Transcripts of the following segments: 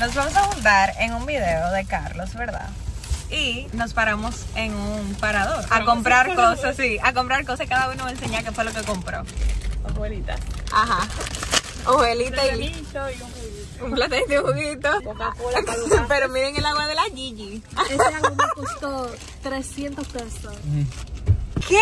Nos vamos a juntar en un video de Carlos, ¿verdad? Y nos paramos en un parador a comprar cosas, sí, a comprar cosas. Cada uno va a enseñar qué fue lo que compró. Abuelita. Ajá. Y Listo y un juguito. un platito juguito. Para los gatos. Pero miren el agua de la Gigi. Ese agua me costó 300 pesos. ¿Qué?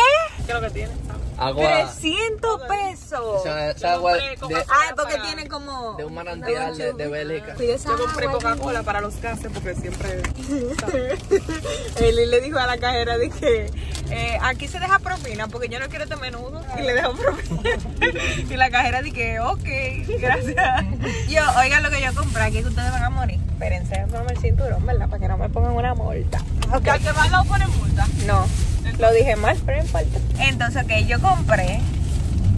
¿Qué es lo que tiene? Agua. 300 pesos. Esa, esa agua de, Ah, porque tiene como... de un manantial de, de Bélgica. Yo compré Coca-Cola para los gases porque siempre. Él le dijo a la cajera de que eh, aquí se deja propina porque yo no quiero este menudo y le dejo propina. y la cajera dije, ok, gracias. Yo, oigan lo que yo compré, aquí que ustedes van a morir. Espérense, ponme el cinturón, ¿verdad? Para que no me pongan una multa. Que al que va al lado pone multa. No, lo dije mal, pero no importa. Entonces, ok, yo compré,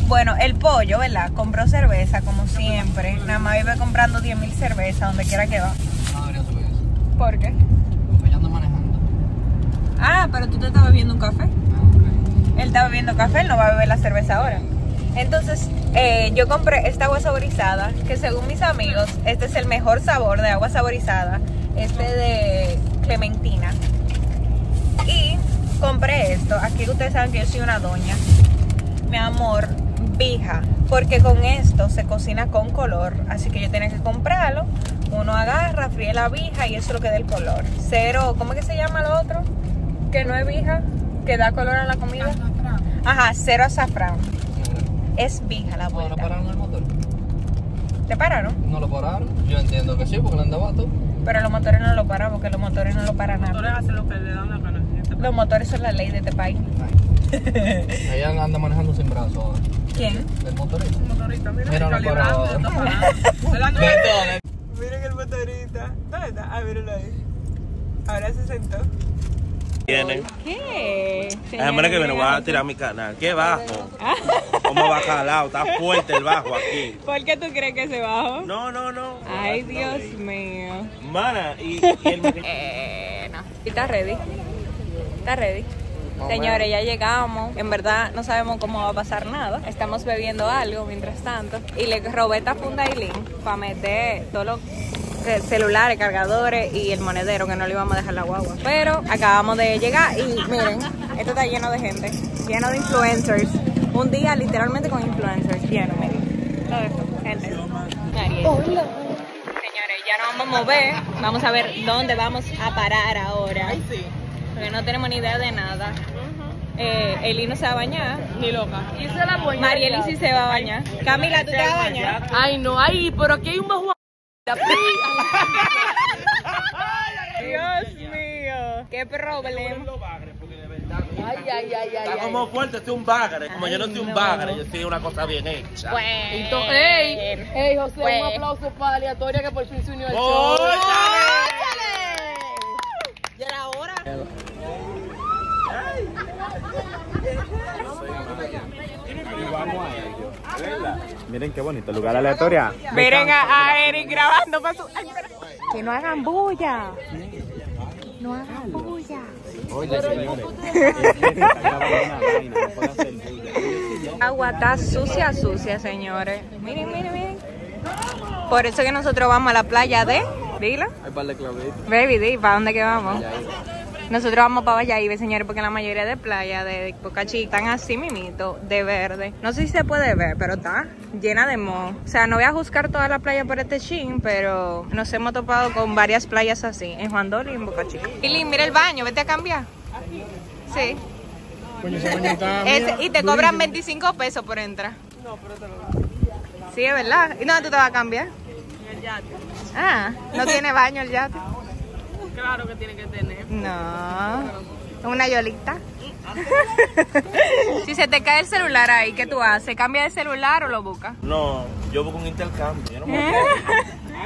bueno, el pollo, ¿verdad? Compró cerveza, como siempre. Nada más iba comprando 10 mil cervezas donde quiera que va. No debería subir eso. ¿Por qué? Porque yo ando manejando. Ah, pero tú te estás bebiendo un café. Ah, ok. Él está bebiendo café, él no va a beber la cerveza ahora. Entonces, eh, yo compré esta agua saborizada, que según mis amigos, este es el mejor sabor de agua saborizada, este de clementina. Compré esto, aquí ustedes saben que yo soy una doña, mi amor, vija, porque con esto se cocina con color, así que yo tenía que comprarlo. Uno agarra, fríe la vija y eso es lo que da el color. Cero, ¿cómo es que se llama lo otro? Que no es vija, que da color a la comida. Ajá, cero azafrán. Es vija la No, no vuelta. pararon el motor. ¿Te pararon? No lo pararon. Yo entiendo que sí, porque lo andaba tú. Pero los motores no lo paran porque los motores no lo paran Los nada. hacen lo que le dan la gana. Los motores son la ley de este país. Ella anda manejando sin brazo ahora. ¿Quién? El motorista. Motorista, mira, Mira, no anda- Miren el motorista. ¿Dónde está? Ah, mírenlo ahí. Ahora se sentó. Tiene. ¿Qué? Déjame que me lo voy a tirar a mi canal. ¿Qué bajo? ¿Cómo va calado? Está fuerte el bajo aquí. ¿Por qué tú crees que se bajó? No, no, no. Ay, Dios mío. Mana, y, y el Eh, no. ¿Está ready? ¿Está ready? Más o Señores, ya llegamos. En verdad no sabemos cómo va a pasar nada. Estamos bebiendo algo mientras tanto. Y le robé esta funda a Aileen para meter todos los ce- celulares, cargadores y el monedero que no le íbamos a dejar la guagua. Pero acabamos de llegar y miren, esto está lleno de gente, lleno de influencers. Un día literalmente con influencers lleno, miren. Todo esto, gente. Ariel. Señores, ya nos vamos a mover. Vamos a ver dónde vamos a parar ahora. Porque no tenemos ni idea de nada. Eh, Eli no se va a bañar. Ni loca. Y se la voy Marieli sí se va a bañar. Camila, ¿tú te vas a bañar? Ay, no, ay, pero aquí hay un bajo. Dios mío. Qué problema. Ay, ay, ay, ay. Está como fuerte, soy un bagre. Como yo no soy un bagre, yo soy una cosa bien hecha. Bueno. Ey, ey, José, Pues. un aplauso para aleatoria que por fin se unió al show. ¡Óyale! Ya era Miren qué bonito lugar aleatoria. Miren a, a Eric grabando para su. Ay. Que no hagan bulla. No hagan bulla. Oye, señores. Agua está sucia, sucia, señores. Miren, miren, miren. Por eso que nosotros vamos a la playa de. Dilo. Hay par de clavitos. Baby, di, ¿para dónde que vamos? Nosotros vamos para Valladolid, señores, porque la mayoría de playas de Boca Chica están así mimito, de verde. No sé si se puede ver, pero está llena de moho. O sea, no voy a juzgar toda la playa por este chin, pero nos hemos topado con varias playas así, en Juan Dolly y en Boca Chica. Lili, mira el baño, vete a cambiar. Sí. Ese- y te cobran 25 pesos por entrar. No, pero te lo Sí, es verdad. ¿Y dónde tú te vas a cambiar? El yate. Ah, no tiene baño el yate. Claro que tiene que tener. No. Una yolita. si se te cae el celular ahí, ¿qué tú haces? ¿Cambia de celular o lo buscas? No, yo busco un intercambio. Yo no, me...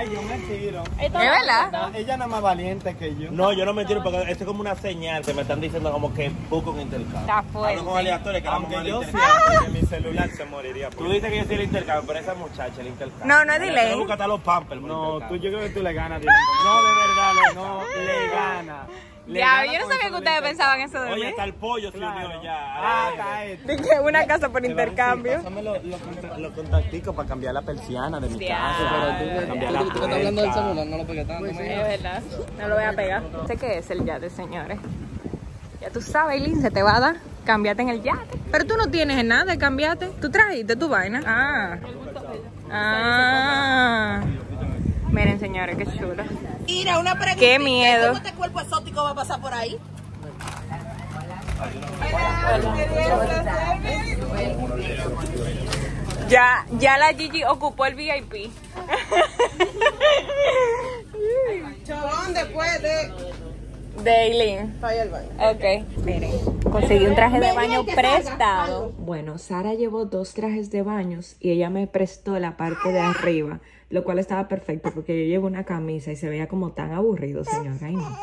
Ay, yo me tiro. ¿Es verdad? Ella nada más valiente que yo. no, yo no me tiro porque esto es como una señal que me están diciendo como que busco un intercambio. Está Hablo con fuerte. aleatorios que vamos yo mi celular se moriría. Tú dices que yo soy el intercambio, pero esa muchacha el intercambio. No, no es delay. los pampers. No, tú, yo creo que tú le ganas. No, de verdad, no, le gana. Le Ya, yo no sabía que ustedes pensaban eso de Oye, mí. hasta el pollo se Claro. unió ya. Ah, está esto. Dije una casa por intercambio. Pásame los conta- los contacticos para cambiar la persiana de mi casa. Cambiar la tú estás hablando del celular, no lo pegues tanto. Es verdad, no lo voy a pegar. Sé que es el yate, señores. Ya tú sabes, Eileen, se te va a dar. Cámbiate en el yate. Pero tú no tienes nada de cambiarte. Tú trajiste tu vaina. Ah. Ah. Miren, señores, qué chulo. Mira, una pregunta. Qué miedo. ¿Cómo este cuerpo exótico va a pasar por ahí? Ya, ya la Gigi ocupó el VIP. Chabón, después de. De Eileen. Ok, miren. Conseguí un traje de baño prestado. Bueno, Sara llevó dos trajes de baños y ella me prestó la parte de arriba, lo cual estaba perfecto porque yo llevo una camisa y se veía como tan aburrido, señora. Ay, no.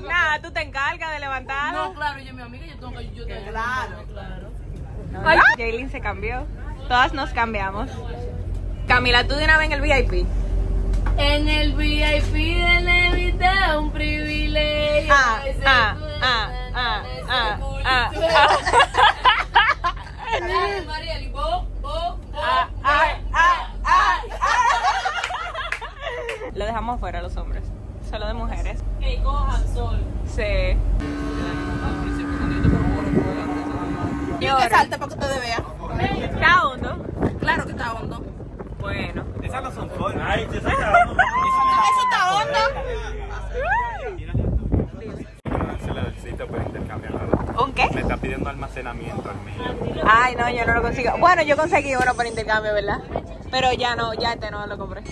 Nada, tú te encargas de levantarlo. No, claro, yo mi amiga, yo tengo que... Yo tengo claro. claro. Ay, Jaylin se cambió. Todas nos cambiamos. Camila, tú de una vez en el VIP. En el VIP de Un privilegio. Ah, ah, ah, ah, ah, culo. ah, Dale, Mariel, y vos, vos, vos. ah, ah, ah, ah, ah. Lo dejamos fuera los hombres. Solo de mujeres. Que cojan sol. Sí. Y que salte para que ustedes vean. Está hondo. Claro que está hondo. Bueno. Esas no son formas. Ay. Eso está hondo. Se lo ¿Un qué? Me está pidiendo almacenamiento el mío. Ay, no, yo no lo consigo. Bueno, yo conseguí uno por intercambio, ¿verdad? Pero ya no, ya este no lo compré.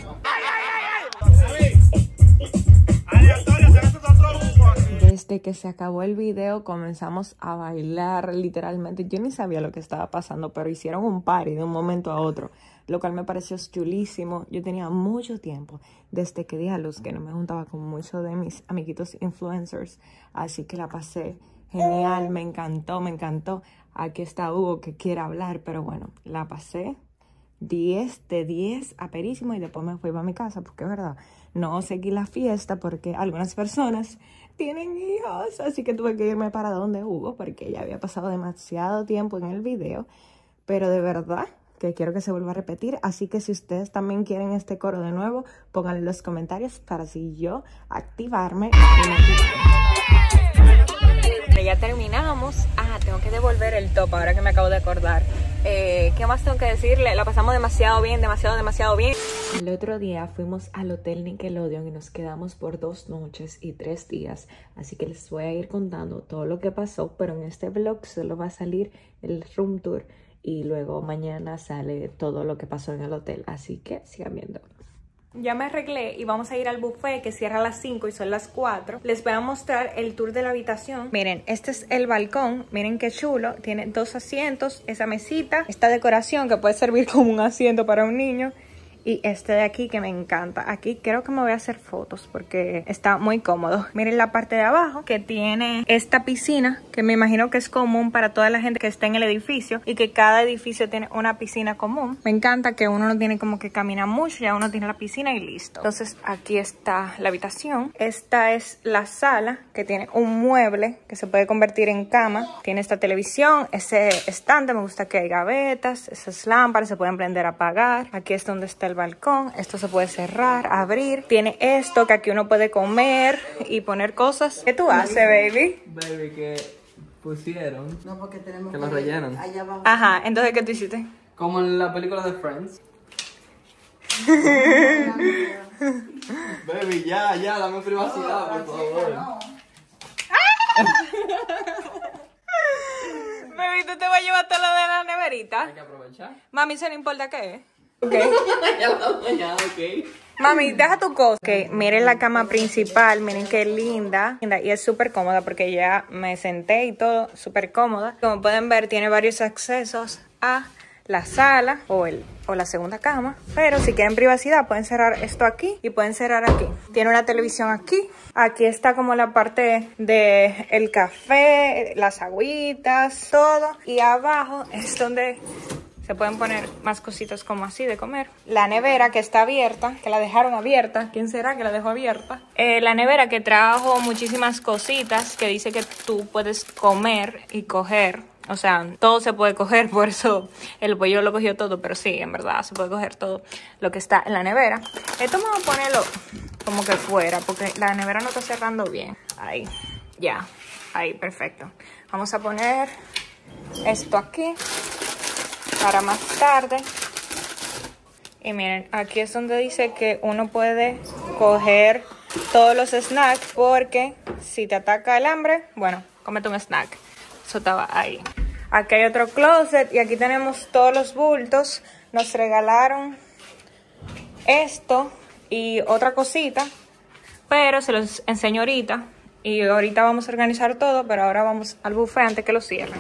Desde que se acabó el video comenzamos a bailar literalmente. Yo ni sabía lo que estaba pasando, pero hicieron un party de un momento a otro, lo cual me pareció chulísimo. Yo tenía mucho tiempo desde que di a luz que no me juntaba con muchos de mis amiguitos influencers, así que la pasé genial, me encantó, me encantó. Aquí está Hugo que quiere hablar, pero bueno, la pasé 10 de 10 aperísimo y después me fui para mi casa porque es verdad, no seguí la fiesta porque algunas personas tienen hijos, así que tuve que irme para donde Hugo porque ya había pasado demasiado tiempo en el video, pero de verdad que quiero que se vuelva a repetir, así que si ustedes también quieren este coro de nuevo, pónganlo en los comentarios para así yo activarme. Ya terminamos. Ah, tengo que devolver el top ahora que me acabo de acordar. Eh, ¿Qué más tengo que decirle? La pasamos demasiado bien, demasiado, demasiado bien. El otro día fuimos al Hotel Nickelodeon y nos quedamos por dos noches y tres días. Así que les voy a ir contando todo lo que pasó, pero en este vlog solo va a salir el room tour y luego mañana sale todo lo que pasó en el hotel. Así que sigan viendo. Ya me arreglé y vamos a ir al buffet que cierra a las 5 y son las 4. Les voy a mostrar el tour de la habitación. Miren, este es el balcón. Miren qué chulo. Tiene dos asientos, esa mesita, esta decoración que puede servir como un asiento para un niño. Y este de aquí que me encanta. Aquí creo que me voy a hacer fotos porque está muy cómodo. Miren la parte de abajo que tiene esta piscina que me imagino que es común para toda la gente que está en el edificio y que cada edificio tiene una piscina común. Me encanta que uno no tiene como que caminar mucho, ya uno tiene la piscina y listo. Entonces aquí está la habitación. Esta es la sala que tiene un mueble que se puede convertir en cama. Tiene esta televisión, ese estante, me gusta que hay gavetas, esas lámparas se pueden prender, apagar. Aquí es donde está el balcón. Esto se puede cerrar, abrir. Tiene esto que aquí uno puede comer y poner cosas. ¿Qué tú haces, baby? Baby, que pusieron No, porque tenemos que lo rellenan. allá abajo. Ajá, entonces, ¿qué tú hiciste? Como en la película de Friends. Baby, ya, ya, dame privacidad, por favor. Baby, ¿tú te vas a llevar todo lo de la neverita? Hay que aprovechar. Mami, eso no importa qué es. ya ok. Mami, deja tu cosa. Ok, miren la cama principal, miren qué linda. Linda, Y es súper cómoda porque ya me senté y todo, súper cómoda. Como pueden ver, tiene varios accesos a la sala o, el, o la segunda cama. Pero si quieren privacidad, pueden cerrar esto aquí y pueden cerrar aquí. Tiene una televisión aquí. Aquí está como la parte de el café, las agüitas, todo. Y abajo es donde se pueden poner más cositas como así de comer. La nevera que está abierta, que la dejaron abierta. ¿Quién será que la dejó abierta? Eh, la nevera que trajo muchísimas cositas que dice que tú puedes comer y coger O sea, todo se puede coger, por eso el pollo lo cogió todo, pero sí, en verdad se puede coger todo lo que está en la nevera. Esto vamos a ponerlo como que fuera, porque la nevera no está cerrando bien. Ahí, ya, ahí, perfecto. Vamos a poner esto aquí para más tarde. Y miren, aquí es donde dice que uno puede coger todos los snacks porque si te ataca el hambre, bueno, cómete un snack. Eso estaba ahí. Aquí hay otro closet y aquí tenemos todos los bultos. Nos regalaron esto y otra cosita, pero se los enseño ahorita. Y ahorita vamos a organizar todo, pero ahora vamos al buffet antes que lo cierren.